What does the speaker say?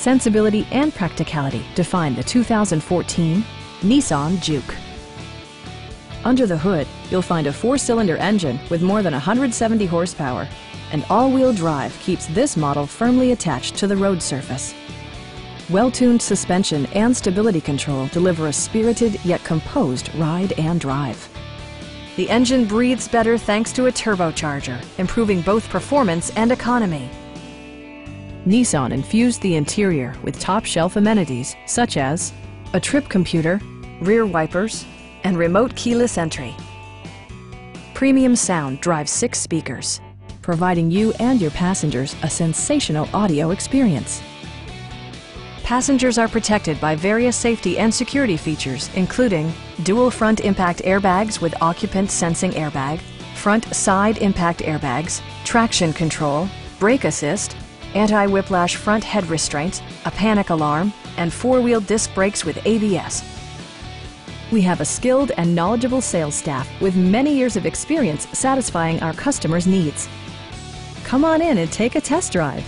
sensibility, and practicality define the 2014 Nissan Juke. Under the hood, you'll find a four-cylinder engine with more than 170 horsepower, and all-wheel drive keeps this model firmly attached to the road surface. Well-tuned suspension and stability control deliver a spirited yet composed ride and drive. The engine breathes better thanks to a turbocharger, improving both performance and economy. Nissan infused the interior with top-shelf amenities such as a trip computer, rear wipers, and remote keyless entry. Premium sound drives six speakers, providing you and your passengers a sensational audio experience. Passengers are protected by various safety and security features, including dual front impact airbags with occupant sensing airbag, front side impact airbags, traction control, brake assist, anti-whiplash front head restraints, a panic alarm, and four-wheel disc brakes with ABS. We have a skilled and knowledgeable sales staff with many years of experience satisfying our customers' needs. Come on in and take a test drive.